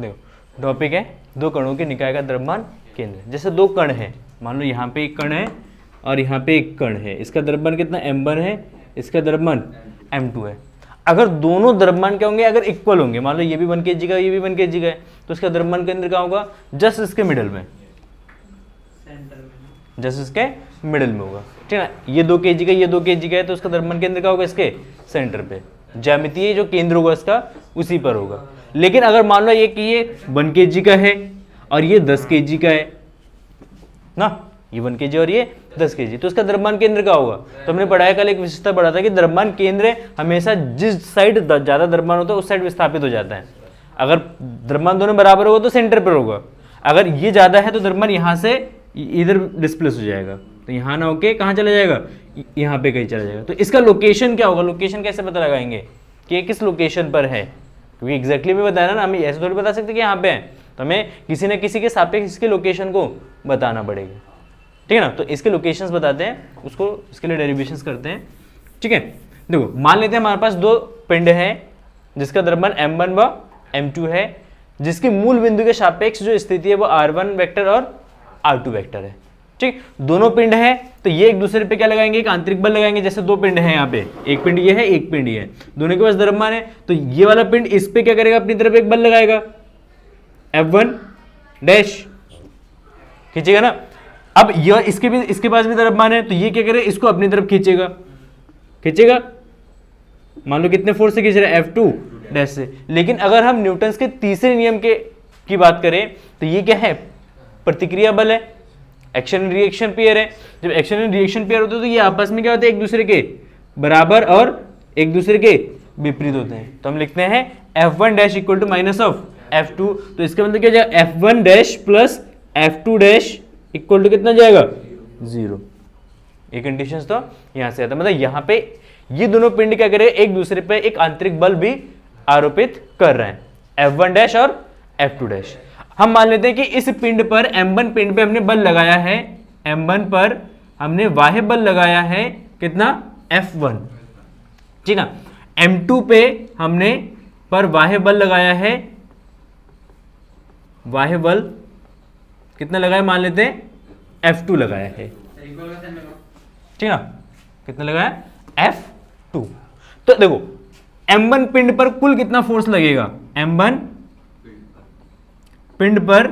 देखो टॉपिक है, दो कणों के निकाय का द्रव्यमान केंद्र। जैसे दो कण है, मान लो यहाँ पे एक कण है और यहाँ पे एक कण है। इसका द्रव्यमान कितना? m1 है। इसका द्रव्यमान m2 है। अगर दोनों द्रव्यमान क्या होंगे? अगर इक्वल होंगे, मान लो ये भी वन के जी का ये भी वन के जी का है तो इसका द्रव्यमान केंद्र क्या होगा? जस्ट इसके मिडल में। जस्ट इसके मिडल में होगा। ठीक है ना? ये दो के जी का ये दो के जी का है तो उसका द्रव्यमान केंद्र क्या होगा? इसके सेंटर पे। ज्यामितीय जो केंद्र होगा इसका, उसी पर होगा। लेकिन अगर मान लो ये कि ये वन के जी का है और ये दस के जी का है, ना? ये वन के जी और ये दस के जी तो इसका द्रव्यमान केंद्र का होगा? तो हमने पढ़ाया कल एक विशेषता पढ़ा था कि द्रव्यमान केंद्र हमेशा जिस साइड ज़्यादा द्रव्यमान होता है, उस साइड विस्थापित हो जाता है। अगर द्रव्यमान दोनों बराबर होगा तो सेंटर पर होगा। अगर ये ज़्यादा है तो द्रव्यमान यहाँ से इधर डिस्प्लेस हो जाएगा। तो यहाँ ना होके कहाँ चला जाएगा? यहाँ पे कहीं चला जाएगा। तो इसका लोकेशन क्या होगा? लोकेशन कैसे पता लगाएँगे कि किस लोकेशन पर है? क्योंकि एग्जैक्टली में बताया ना, हमें ऐसे थोड़ी बता सकते कि यहाँ पे है। तो हमें किसी न किसी के सापेक्ष इसके लोकेशन को बताना पड़ेगा। ठीक है ना? तो इसके लोकेशंस बताते हैं, उसको, इसके लिए डेरिवेशंस करते हैं। ठीक है? देखो, मान लेते हैं हमारे पास दो पिंड है, जिसका द्रव्यमान एम वन व एम टू है, जिसकी मूल बिंदु के सापेक्ष जो स्थिति है वो आर वन वैक्टर और आर टू वैक्टर है। ठीक, दोनों पिंड है तो ये एक दूसरे पे क्या लगाएँगे? एक आंतरिक बल लगाएँगे, जैसे दो पिंड है यहाँ पे। एक पिंड ये है, एक पिंड ये है। दोनों के पास द्रव्यमान है तो ये वाला पिंड इस पे क्या करेगा? अपनी तरफ़ एक बल लगाएगा। एफ़ वन डैश खींचेगा ना? अब यह इसके भी, इसके पास भी द्रव्यमान है तो ये क्या करे इसको अपनी तरफ़ खींचेगा। खींचेगा? मान लो कितने फोर्स से खींच रहे एफ़ टू डैश से। लेकिन अगर हम न्यूटन के तीसरे नियम के, की बात करें तो ये क्या है? प्रतिक्रिया बल है। एक्शन एंड रिएक्शन पेयर है। जब एक्शन एंड रिएक्शन पेयर होते हैं तो ये आपस में क्या होते हैं? एक दूसरे के बराबर और एक दूसरे के विपरीत होते हैं। तो हम लिखते हैं F one dash equal to minus of F two तो इसका मतलब क्या जाएगा? F one dash plus F two dash equal to कितना जाएगा? ज़ीरो ये कंडीशन तो यहाँ से आता मतलब यहाँ पे ये दोनों पिंड क्या करे एक दूसरे पे एक आंतरिक बल भी आरोपित कर रहे हैं। एफ़ वन डैश और एफ़ टू डैश हम मान लेते हैं कि इस पिंड पर M1 पिंड पे हमने बल लगाया है। M1 पर हमने बाह्य बल लगाया है। कितना? F1 ठीक है? M2 पे हमने पर बाह्य बल लगाया है। बाह्य बल कितना लगाया मान लेते हैं F2 लगाया है। ठीक है? कितना लगाया F2 तो देखो M1 पिंड पर कुल कितना फोर्स लगेगा? एम M1 पिंड पर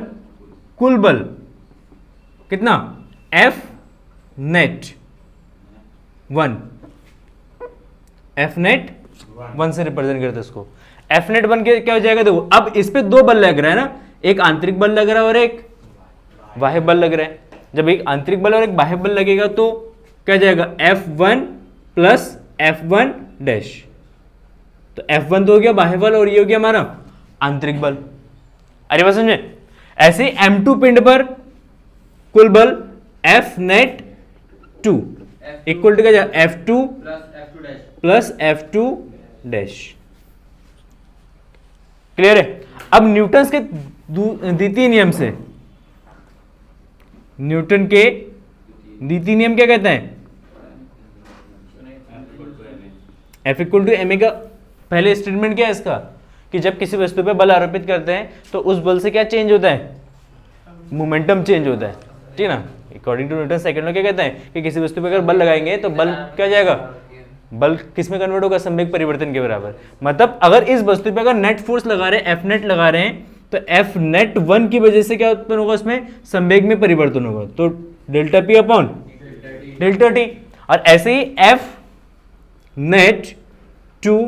कुल बल कितना? F net one F net one से रिप्रेजेंट करते इसको। एफ़ नेट वन के क्या हो जाएगा? देखो, अब इस पर दो बल लग रहा है ना। एक आंतरिक बल लग रहा है और एक बाह्य बल लग रहा है। जब एक आंतरिक बल और एक बाह्य बल लगेगा तो क्या जाएगा? F one plus F one dash तो एफ़ वन तो हो गया बाह्य बल और ये हो गया हमारा आंतरिक बल। अरे बात समझे? ऐसे M2 पिंड पर कुल बल F net two equal to क्या F two plus F two dash clear है? अब न्यूटन के द्वितीय नियम से। न्यूटन के द्वितीय नियम क्या कहते हैं? F equal to M A का पहले स्टेटमेंट क्या है इसका? कि जब किसी वस्तु पे बल आरोपित करते हैं तो उस बल से क्या चेंज होता है? मोमेंटम चेंज होता है। ठीक है ना? अकॉर्डिंग टू न्यूटन सेकंड में क्या कहते हैं? कि किसी वस्तु पे अगर बल लगाएँगे तो बल क्या जाएगा? बल किसमें कन्वर्ट होगा? संवेग परिवर्तन के बराबर। मतलब अगर इस वस्तु पे अगर नेट फोर्स लगा रहे हैं एफ़ नेट लगा रहे हैं तो एफ़ नेट वन की वजह से क्या उत्पन्न होगा उसमें? संवेग में परिवर्तन होगा। तो delta P upon delta T और ऐसे ही एफ़ नेट टू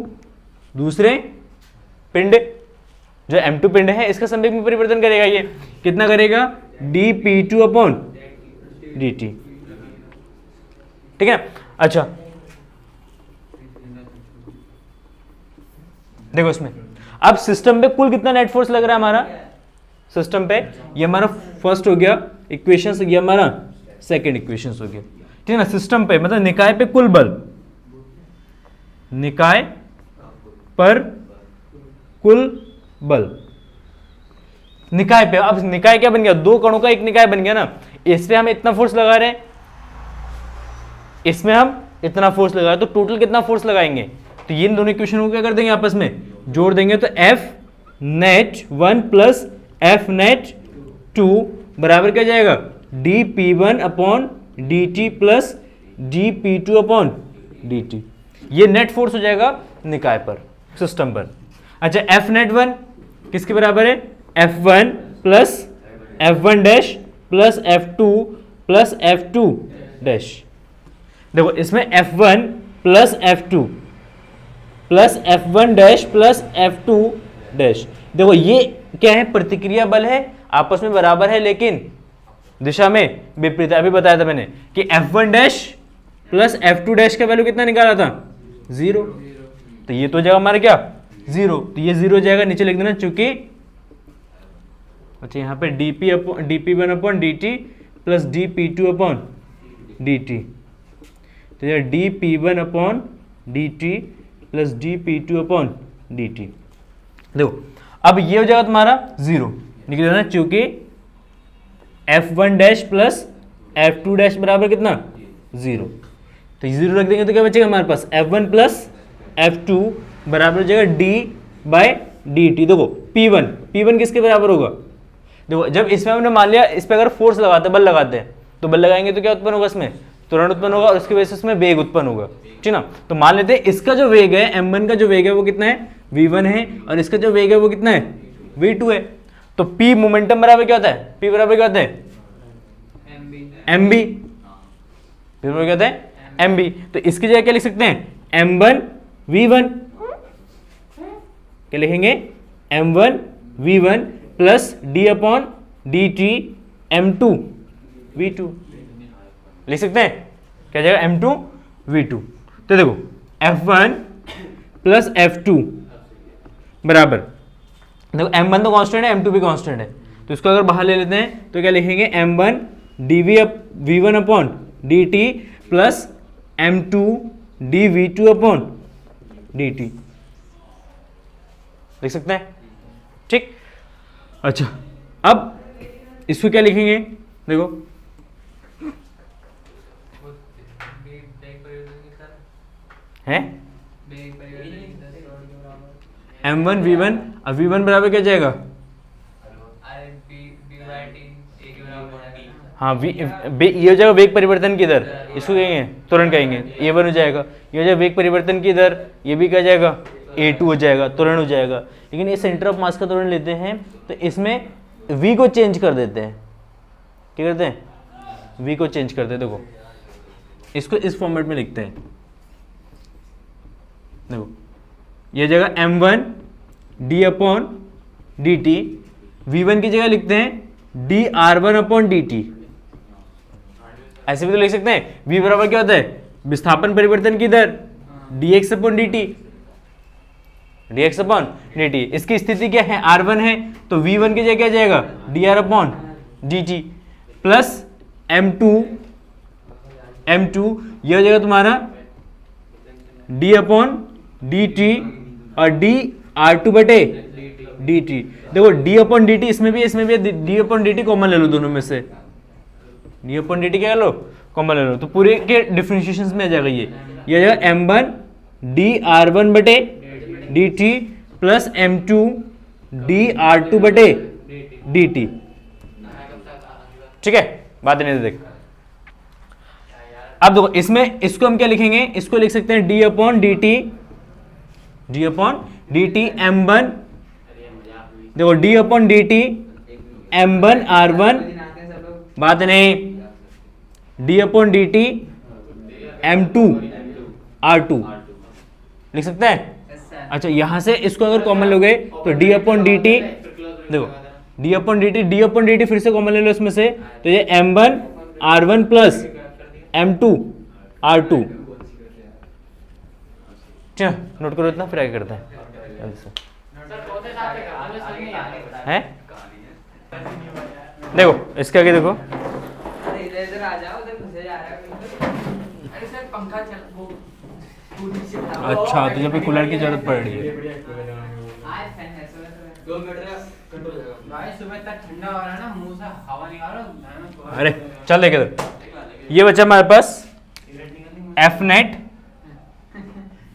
दूसरे पिंड, जो M2 पिंड है, इसका संवेग में परिवर्तन करेगा ये। कितना करेगा? D P two upon D T ठीक है? अच्छा। देखो इसमें। अब सिस्टम पे कुल कितना नेट फोर्स लग रहा है हमारा? सिस्टम पे। ये हमारा फ़र्स्ट हो गया इक्वेशन ये हमारा सेकेंड इक्वेशन हो गया। ठीक है ना? सिस्टम पे मतलब निकाय पे कुल बल। निकाय पर कुल बल। निकाय पे, अब निकाय क्या बन गया? दो कणों का एक निकाय बन गया ना। इसमें हम इतना फोर्स लगा रहे हैं। इसमें हम इतना फोर्स लगा रहे तो टोटल कितना फोर्स लगाएँगे? तो ये दोनों क्वेश्चन को क्या कर देंगे आपस में। जोड़ देंगे तो F net one plus F net two बराबर क्या जाएगा? D P one upon D T plus D P two upon D T ये नेट फोर्स हो जाएगा निकाय पर सिस्टम पर। अच्छा एफ़ नेट वन किसके बराबर है? F one plus F one dash plus F two plus F two dash देखो, इसमें F one plus F two plus F one dash plus F two dash देखो, ये क्या है? प्रतिक्रिया बल है, आपस में बराबर है, लेकिन दिशा में विपरीत अभी बताया था मैंने कि F one dash plus F two dash का वैल्यू कितना निकाला था? ज़ीरो तो ये तो जगह हमारा क्या? ज़ीरो। तो ये ज़ीरो जाएगा, नीचे लिख देना, चूँकि अच्छा यहाँ पे D P upon D P one upon D T plus D P two upon D T तो यह D P one upon D T plus D P two upon D T देखो, अब ये हो जाएगा तुम्हारा ज़ीरो। निकल ना चूँकि F one dash plus F two dash बराबर कितना? ज़ीरो। तो ज़ीरो रख देंगे तो क्या बचेगा हमारे पास? F one plus F two बराबर हो जाएगा डी बाय डी टी देखो पी वन पी वन किसके बराबर होगा? देखो, जब इसमें हमने मान लिया, इस पर अगर फोर्स लगाते बल लगाते हैं तो बल लगाएँगे तो क्या उत्पन्न होगा इसमें? तुरंत उत्पन्न होगा और उसकी वजह से उसमें वेग उत्पन्न होगा। ठीक ना? तो मान लेते हैं, इसका जो वेग है एम वन का जो वेग है, वो कितना है? वी वन है, और इसका जो वेग है, वो कितना है? वी टू है। तो पी मोमेंटम बराबर क्या होता है? पी बराबर क्या होता है? एम बी क्या होता है? एम बी तो इसकी जगह क्या लिख सकते हैं? एम वन वी वन क्या लिखेंगे? M one V one plus D upon D T M two V two लिख सकते हैं? क्या जाएगा? एम टू वी टू तो देखो F one plus F two बराबर. देखो एम वन तो कांस्टेंट है एम टू भी कांस्टेंट है. तो इसको अगर बाहर ले लेते हैं तो क्या लिखेंगे? M one D V up V one upon D T plus M two D V two upon D T लिख सकते हैं? ठीक? अच्छा अब इसको क्या लिखेंगे? देखो। है? एम वन वी वन अब वी वन बराबर क्या जाएगा? हाँ वी ये हो जाएगा वेग परिवर्तन की दर इसको कहेंगे तुरंत कहेंगे। ये वन हो जाएगा। ये हो जाएगा वेग परिवर्तन की दर ये भी क्या जाएगा? ए टू हो जाएगा तुरंत हो जाएगा। लेकिन ये सेंटर ऑफ़ मास का तुरंत लेते हैं तो इसमें वी को चेंज कर देते हैं। क्या करते हैं? वी को चेंज करते हैं, देखो। इसको इस फॉर्मेट में लिखते हैं। देखो। ये जगह M one D upon D T V one की जगह लिखते हैं D R one upon D T ऐसे भी तो लिख सकते हैं। V बराबर क्या होता है? विस्थापन परिवर्तन की दर D X upon D T D X upon D T इसकी स्थिति क्या है? आर वन है तो वी वन की जगह क्या जाएगा? D R upon D T plus M two M two यह हो जाएगा तुम्हारा डी अपॉन डी टी और डी आर टू बटे डी टी देखो डी अपॉन डी टी इसमें भी इसमें भी D upon D T common ले लो दोनों में से। डी अपॉन डी टी क्या लो? कॉमन ले लो। तो पूरे के डिफ्रेंशिएशन में आ जाएगा ये। ये आ जाएगा M one D R one बटे D T plus M two D R two बटे डी टी ठीक है? बात नहीं देख। अब देखो, इसमें इसको हम क्या लिखेंगे? इसको लिख सकते हैं D upon D T D upon D T M one देखो D upon D T M one R one बात नहीं D upon D T M two R two लिख सकते हैं? अच्छा यहाँ से इसको अगर कॉमन लोगे तो डी अपॉन डी टी देखो D upon D T D upon D T फिर से कॉमन ले लो इसमें से तो ये M one R one plus M two R two note करो इतना, फिर आगे करते हैं। हैं? देखो, इसके आगे देखो। अच्छा तो पे कूलर की ज़रूरत पड़ रही है। अरे, चल इधर ये बचा हमारे पास एफ़ नेट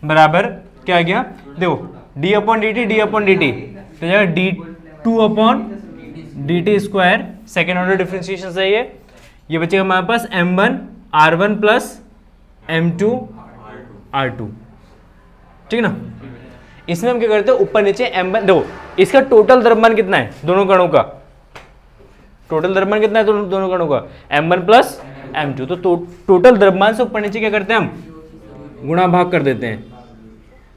बराबर, क्या आ गया? देखो D upon D T D upon D T तो जाएगा D two upon D T square second order differentiation है। ये बचेगा हमारे पास M one R one plus M two R two ठीक ना? इसमें हम क्या करते हैं? ऊपर नीचे एम वन देखो, इसका टोटल द्रव्यमान कितना है? दोनों कणों का। टोटल द्रव्यमान कितना है? दोनों दोनों कणों का। M one plus M two तो टोटल द्रव्यमान से ऊपर नीचे क्या करते हैं हम? गुणा भाग कर देते हैं।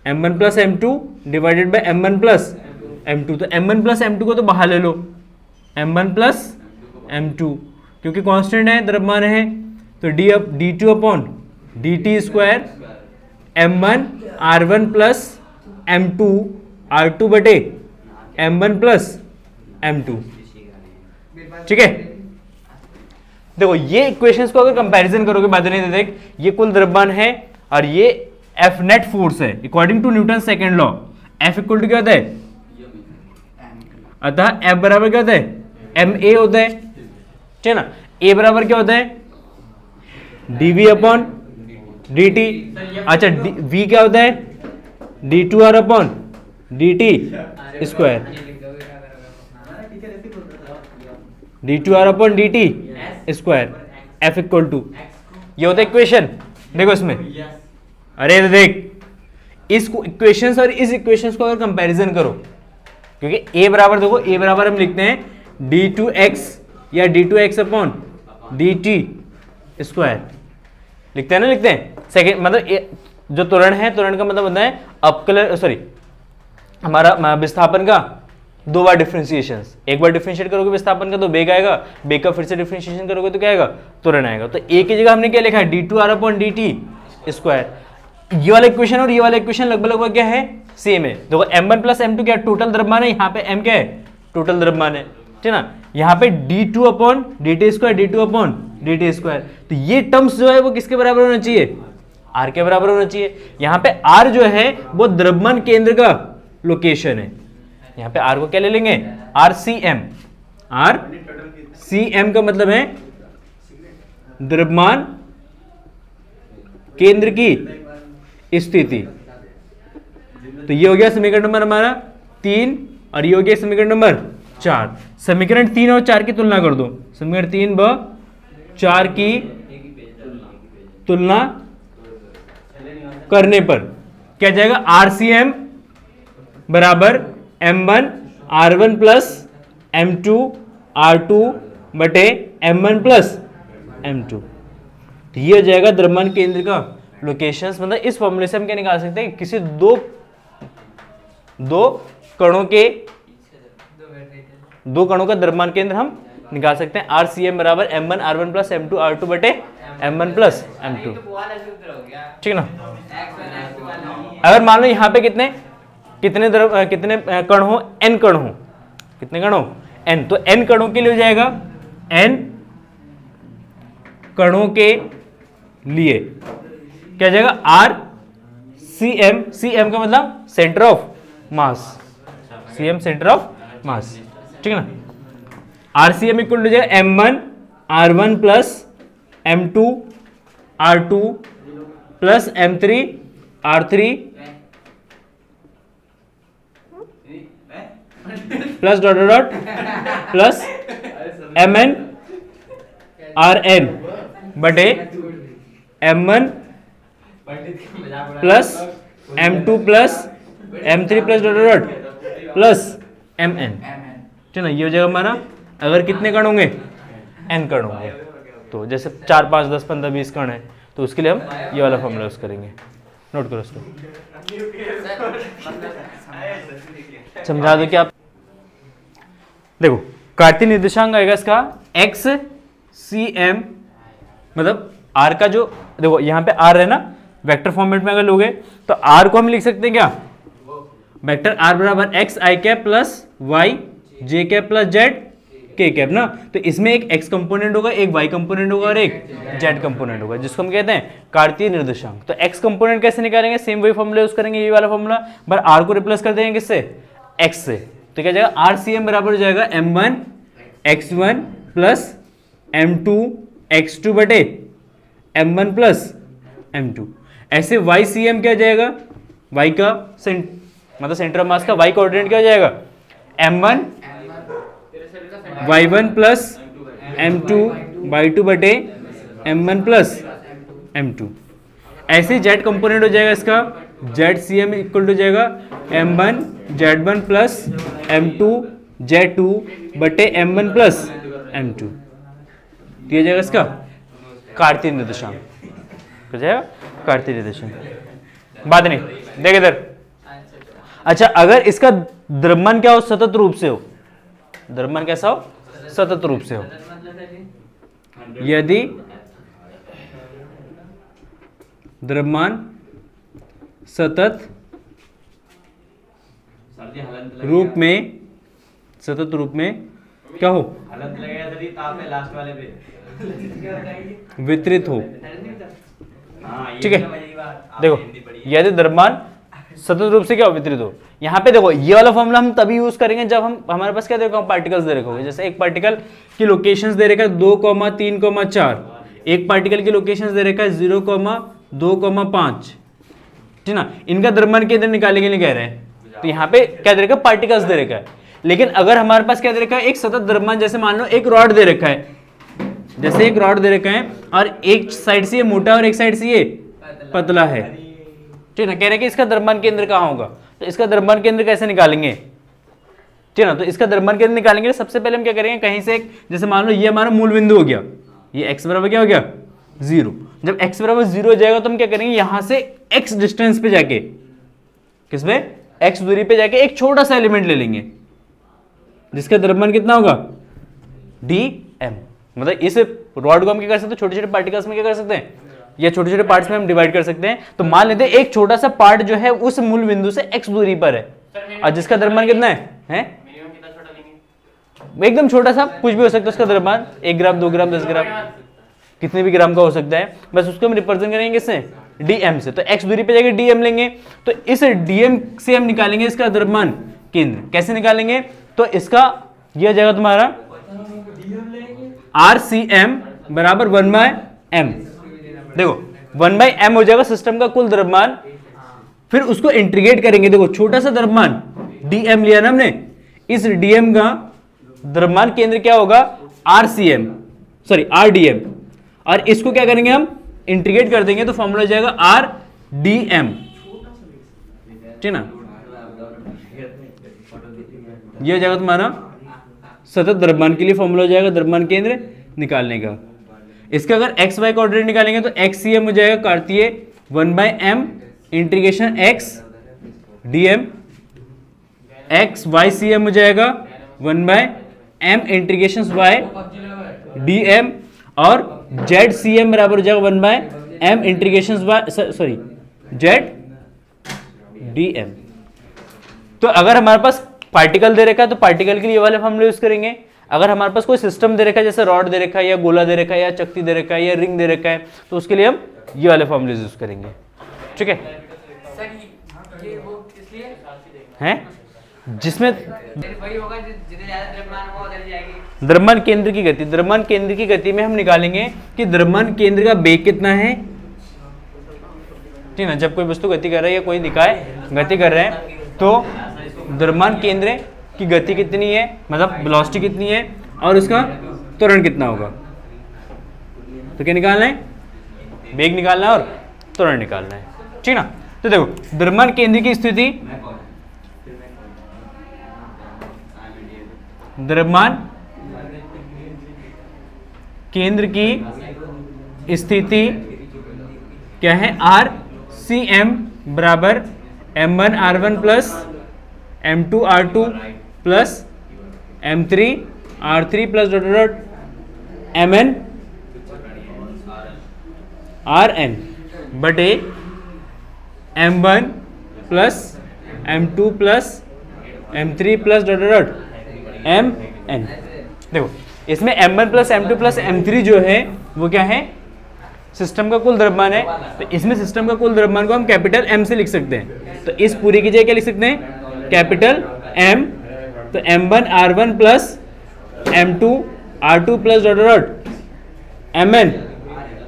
M one plus M two divided by M one plus M two तो M one plus M two को तो बाहर ले लो। M one plus M two क्योंकि कांस्टेंट है, द्रव्यमान है। तो D up D two upon D T square M one R one plus M two R two बटे M one plus M two ठीक है? देखो, ये इक्वेशंस को अगर कंपैरिजन करोगे बाद नहीं देख ये कुल द्रव्यमान है और ये एफ़ नेट फोर्स है। According to Newton second law F equal to क्या होता है? अतः एफ़ बराबर क्या होता है? एम ए होता है। ठीक है ना? ए बराबर क्या होता है? D V upon D T अच्छा वी क्या होता है? D two R upon D T square D two R upon D T square F equal to ये होता है इक्वेशन देखो इसमें. अरे देख. इस इक्वेशंस और इस इक्वेशंस को अगर कंपैरिजन करो, क्योंकि ए बराबर, देखो ए बराबर हम लिखते हैं डी टू एक्स या D two X upon D T square लिखते हैं ना, लिखते हैं? सेकेंड मतलब ए, जो त्वरण है त्वरण का मतलब होता है अपकलर सॉरी हमारा विस्थापन का दो बार डिफ्रेंसिएशन एक बार डिफ्रेंशिएट करोगे विस्थापन का तो बेग आएगा बेग का फिर से डिफ्रेंशिएशन करोगे तो क्या आएगा? त्वरण आएगा। तो ए की जगह हमने क्या लिखा है? D two R upon D T square ये वाला इक्वेशन और ये वाला इक्वेशन लगभग लगभग क्या है? सेम है। देखो M one plus M two क्या टोटल द्रव्यमान है। यहाँ पे एम क्या है? टोटल द्रव्यमान है। ठीक ना? यहाँ पे D two upon D T square D two upon D T square तो ये टर्म्स जो है वो किसके बराबर होना चाहिए? आर के बराबर होना चाहिए। यहाँ पे आर जो है, वो द्रव्यमान केंद्र का लोकेशन है। यहाँ पे आर को क्या ले लेंगे? R C M R C M का मतलब है द्रव्यमान केंद्र की स्थिति। तो ये हो गया समीकरण नंबर हमारा तीन और ये हो गया समीकरण नंबर चार। समीकरण तीन और चार की तुलना कर दो। समीकरण तीन ब चार की तुलना करने पर क्या जाएगा? आर सी एम बराबर M one R one plus M two R two बटे M one plus M two तो ये हो जाएगा द्रव्यमान केंद्र का लोकेशंस मतलब इस फॉर्मूले से हम क्या निकाल सकते हैं? किसी दो दो कणों के, दो कणों का द्रव्यमान केंद्र हम निकाल सकते हैं। आर सी एम बराबर M one R one plus M two R two बटे M one plus M two ठीक ना? अगर मान लो यहाँ पे कितने कितने द्रव कितने कण हो? एन कण हो। कितने कण हो? एन तो एन कणों के लिए हो जाएगा। एन कणों के लिए। क्या हो जाएगा? R C M C M का मतलब centre of mass C M centre of mass ठीक है ना? R C M equal to जाएगा M one R one plus M two R two plus M three R three plus dot dot plus M N R N बटे M one plus M two plus M three plus dot dot plus M N ठीक ना? ये हो जाएगा हमारा। अगर कितने कण होंगे? एन कण होंगे। तो जैसे चार पाँच, दस, पंद्रह, बीस कण है तो उसके लिए हम ये वाला फॉर्मूला यूज़ करेंगे। नोट करो उसको समझा दो कि आप देखो, कार्तीय निर्देशांक आएगा इसका एक्स सी एम मतलब आर का जो देखो, यहाँ पे आर है ना वेक्टर फॉर्मेट में अगर लोगे तो आर को हम लिख सकते हैं क्या? वेक्टर आर बराबर X I cap plus Y J cap plus Z K cap ना तो इसमें एक एक्स कंपोनेंट होगा, एक वाई कंपोनेंट होगा और एक जेड कंपोनेंट होगा, जिसको हम कहते हैं कार्तीय निर्देशांक। तो एक्स कंपोनेंट कैसे निकालेंगे? सेम वही फॉर्मूला यूज़ करेंगे, ये वाला फॉर्मूला पर आर को रिप्लेस कर देंगे किससे? एक्स से। तो क्या जाएगा? आर सी एम बराबर हो जाएगा M one X one plus M two X two बटे M one plus M two ऐसे वाई सी एम क्या जाएगा? वाई का सेंट मतलब सेंटर ऑफ़ मास का वाई कोऑर्डिनेट क्या हो जाएगा? एम वन तेरे शरीर का centre Y one plus M two by two बटे M one plus M two ऐसे जेड कंपोनेंट हो जाएगा इसका। Z C M equal to जाएगा M one Z one plus M two Z two बटे M one plus M two दिया जाएगा इसका। कार्तीय निर्देशांक। हो जाएगा कार्तीय निर्देशांक। बात नहीं देख इधर। अच्छा अगर इसका द्रव्यमान क्या हो, सतत रूप से हो द्रव्यमान कैसा हो सतत रूप से हो यदि द्रव्यमान सतत रूप में, सतत रूप में क्या हो वितरित हो ठीक है। देखो। यदि द्रव्यमान सतत रूप से क्या वितरित हो? यहाँ पे देखो, ये वाला फॉर्मूला हम तभी यूज़ करेंगे जब हम, हमारे पास क्या देखो पार्टिकल्स दे रखे होंगे। जैसे एक पार्टिकल की लोकेशंस दे रखा है दो कॉमा तीन कॉमा चार। एक पार्टिकल की लोकेशंस दे रखा है ज़ीरो कॉमा दो कॉमा पाँच। ठीक ना? इनका द्रव्यमान केंद्र निकालने के लिए कह रहे हैं? तो यहाँ पे क्या दे रखा है? पार्टिकल्स दे रखा है। लेकिन अगर हमारे पास क्या दे रखा है? एक सतत द्रव्यमान, जैसे मान लो एक रॉड दे रखा है। जैसे एक रॉड दे रखा है, और एक साइड से ये मोटा और एक साइड से ये पतला है। ठीक है ना? कह रहे कि इसका द्रव्यमान केंद्र कहाँ होगा? तो इसका द्रव्यमान केंद्र कैसे निकालेंगे? ठीक है ना? तो इसका द्रव्यमान केंद्र निकालेंगे सबसे पहले हम क्या करेंगे? कहीं से एक, जैसे मान लो ये हमारा मूल बिंदु हो गया। ये x बराबर क्या हो गया? ज़ीरो। जब x बराबर ज़ीरो हो जाएगा तो हम क्या करेंगे? यहाँ से x डिस्टेंस पे जाके किसमें x दूरी पे जाके एक छोटा सा एलिमेंट ले लेंगे। जिसका द्रव्यमान कितना होगा? डी एम मतलब इस रॉड को हम क्या कर सकते हैं? छोटे छोटे पार्टिकल्स में क्या कर सकते हैं? या छोटे छोटे पार्ट्स में हम डिवाइड कर सकते हैं। तो मान लेते हैं एक छोटा सा पार्ट जो है उस मूल बिंदु से एक्स दूरी पर है। और जिसका द्रव्यमान कितना है? हैं? एकदम छोटा सा कुछ भी हो सकता है उसका द्रव्यमान। एक ग्राम दो ग्राम दस ग्राम। कितने भी ग्राम का हो सकता है। बस उसको हम रिप्रेजेंट करेंगे किससे? डीएम से। तो एक्स दूरी पे जाके डीएम लेंगे। तो इस डीएम से हम निकालेंगे इसका द्रव्यमान केंद्र। कैसे निकालेंगे? तो इसका यह जाएगा तुम्हारा। आर सी एम बराबर वन बाय एम देखो वन बाई एम हो जाएगा सिस्टम का कुल द्रव्यमान। फिर उसको इंटीग्रेट करेंगे। देखो, छोटा सा द्रव्यमान डीएम लिया ना हमने। इस डीएम का द्रव्यमान केंद्र क्या होगा? R C M sorry R D M और इसको क्या करेंगे हम? इंटीग्रेट कर देंगे तो फॉर्मूला जाएगा आर डी एम ठीक ना? ये हो जाएगा तुम्हारा सतत द्रव्यमान के लिए फॉर्मूला जाएगा द्रव्यमान केंद्र निकालने का। इसका अगर एक्स वाई कोऑर्डिनेट निकालेंगे तो एक्स सी एम हो जाएगा कार्तीय one by M integration X D M X Y C M हो जाएगा one by M integration Y D M और जेड सी एम बराबर हो जाएगा one by M integration Y sorry Z D M तो अगर हमारे पास पार्टिकल दे रखा है तो पार्टिकल के लिए वाले फॉर्मूले यूज़ करेंगे। अगर हमारे पास कोई सिस्टम दे रखा है, जैसे रॉड दे रखा है, या गोला दे रखा है, या चक्ति दे रखा है, या रिंग दे रखा है तो उसके लिए हम ये वाले फॉर्मूले यूज़ करेंगे। ठीक है? हैं? जिसमें द्रव्यमान केंद्र की गति, द्रव्यमान केंद्र की गति में हम निकालेंगे कि द्रव्यमान केंद्र का बेग कितना है। ठीक है ना? जब कोई वस्तु गति कर रहा है या कोई निकाय गति कर रहे हैं तो द्रव्यमान केंद्र की गति कितनी है मतलब वेलोसिटी कितनी है और उसका त्वरण कितना होगा। तो क्या निकालना है? बेग निकालना है और त्वरण निकालना है। ठीक ना? तो देखो, द्रव्यमान केंद्र की स्थिति, द्रव्यमान केंद्र की स्थिति क्या है? आर सी एम बराबर M one R one plus M two R two plus M three R three plus dot dot M N R N बटे M one plus M two plus M three plus dot dot M N देखो, इसमें M one plus M two plus M three जो है, वो क्या है? System का कुल द्रव्यमान है। तो इसमें सिस्टम का कुल द्रव्यमान को हम कैपिटल एम से लिख सकते हैं। तो इस पूरी की जगह क्या लिख सकते हैं? कैपिटल एम तो M one R one plus M two R two plus dot dot M N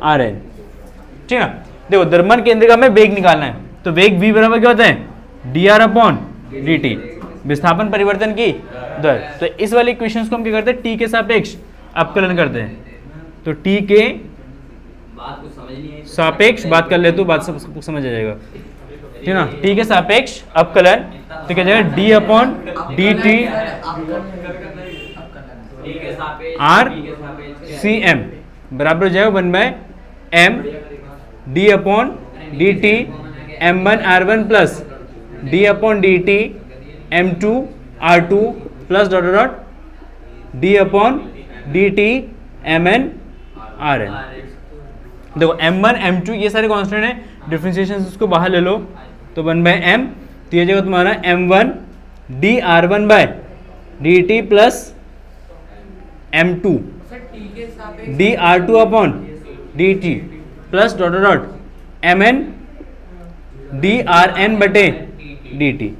R N ठीक है? देखो दर्मन केंद्र का हमें वेग निकालना है। तो वेग वी बराबर क्या होता है? D R upon D T विस्थापन परिवर्तन की दर। तो इस वाले इक्वेशंस को हम क्या करते हैं? टी के सापेक्ष अपकलन करते हैं। तो टी के सापेक्ष बात कर ले तो बात सब समझ आ जाएगा। है ना? टी के सापेक्ष अपकलन तो क्या जाएगा D upon D T R C M बराबर हो जाएगा one by M D upon D T M one R one plus D upon D T M two R two plus dot dot D upon D T M N R N देखो M one M two ये सारे constant है differentiation उसको बाहर ले लो। तो one by M तो ये जगह तुम्हारा M one D R one by D T plus M two D R two upon D T plus dot dot M N D R N बटे डी टी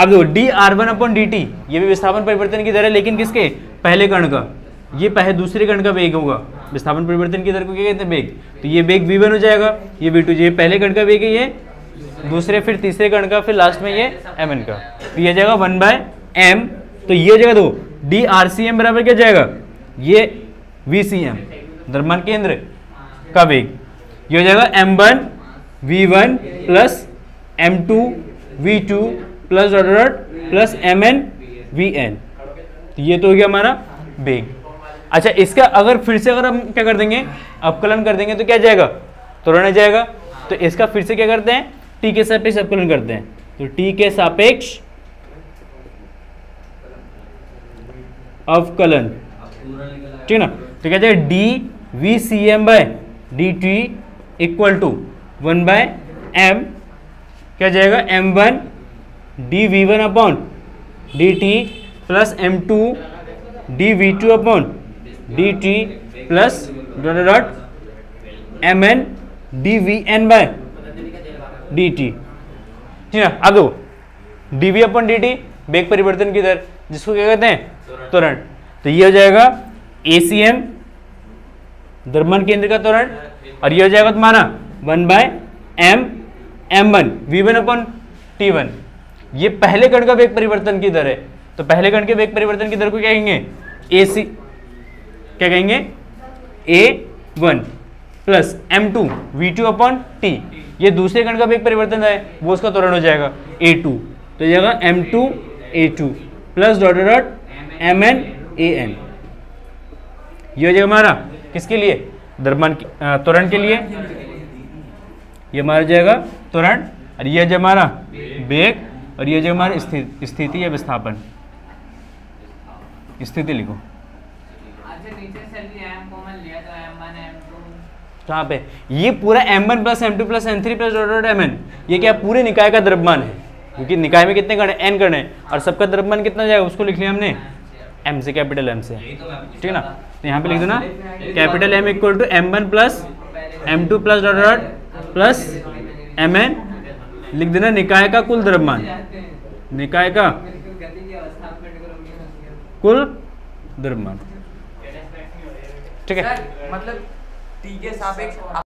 अब देखो D R one upon D T ये भी विस्थापन परिवर्तन की दर है, लेकिन किसके? पहले कण का। ये पहले दूसरे कण का वेग होगा। विस्थापन परिवर्तन की दर को क्या कहते हैं? वेग। तो ये वेग वी वन हो जाएगा, ये वी टू ये पहले कण का वेग है, ये दूसरे, फिर तीसरे कण का, फिर लास्ट में ये एम एन का। तो ये जाएगा वन बाय एम तो ये हो जाएगा दो। डी आर सी एम बराबर क्या जाएगा? ये वी सी एम द्रव्यमान केंद्र का वेग। ये हो जाएगा M one V one plus M two V two plus plus M N V N तो ये तो हो गया हमारा वेग। अच्छा इसका अगर फिर से अगर हम क्या कर देंगे? अपकलन कर देंगे तो क्या जाएगा? त्वरण जाएगा। तो इसका फिर से क्या करते हैं? टी के सापेक्ष अवकलन करते हैं। तो टी के सापेक्ष अवकलन ठीक है ना? तो कहते हैं D V C M by D T equal to one by M क्या जाएगा? M one D V one upon D T plus M two D V two upon D T plus dot dot M N D V N by D T ठीक है अब दो D V upon D T वेग परिवर्तन की दर जिसको क्या कहते हैं? त्वरण। तो ये हो जाएगा ए सी एम द्रव्यमान केंद्र का त्वरण। और ये हो जाएगा तुम्हारा one by M M one V one upon T one ये पहले कण का वेग परिवर्तन की दर है? तो पहले कण के वेग परिवर्तन की दर को क्या कहेंगे? ए सी क्या कहेंगे? A one plus M two V two upon T ये दूसरे कण का वेग परिवर्तन है, वो उसका त्वरण हो जाएगा ए टू तो जाएगा M two A two plus dot dot M N A N ये हो जाएगा हमारा किसके लिए? द्रव्यमान त्वरण के लिए। ये हमारा जाएगा त्वरण, और ये जो हमारा वेग, और ये जो हमारा स्थिति या विस्थापन। स्थिति लिखो अच्छा नीचे से भी एम कॉमन लिया तो एम वन एम टू कहाँ पे? ये पूरा m1 one plus M two plus M three plus dot M N ये क्या पूरे निकाय का द्रव्यमान है? क्योंकि निकाय में कितने कण n कण है। और सबका द्रव्यमान कितना जाएगा? उसको लिख लिया हमने। M से कैपिटल m से। ठीक है ना? तो यहाँ पे लिख दो ना capital M equal to M one plus M two plus dot dot plus M N लिख देना निकाय का कुल द्रव्यमान। निकाय का कुल द्रव्यमान। ठीक है? मतलब टी के सापेक्ष